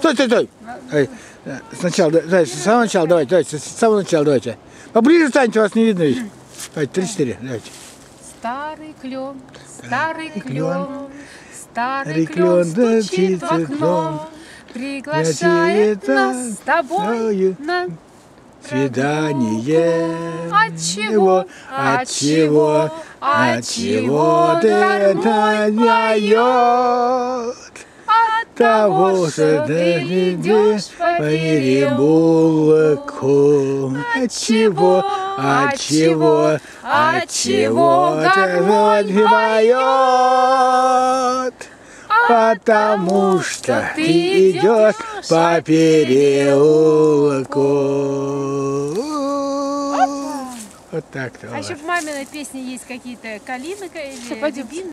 Стой, стой, стой. Эй, э, Сначала, да- давайте, с самого начала, давайте, давайте, с самого начала, давайте. Поближе станьте, вас не видно ведь. Давайте, три-четыре, давайте. Старый клен, старый клен, старый клен стучит в окно, приглашает нас с тобой на Свидание. От чего, От чего, от чего ты это Того, что ты идешь по переулку. От чего, от чего, от чего ты поет? Потому что ты идешь по переулку. Вот так-то. А еще в маминой песне есть какие-то калины рябины.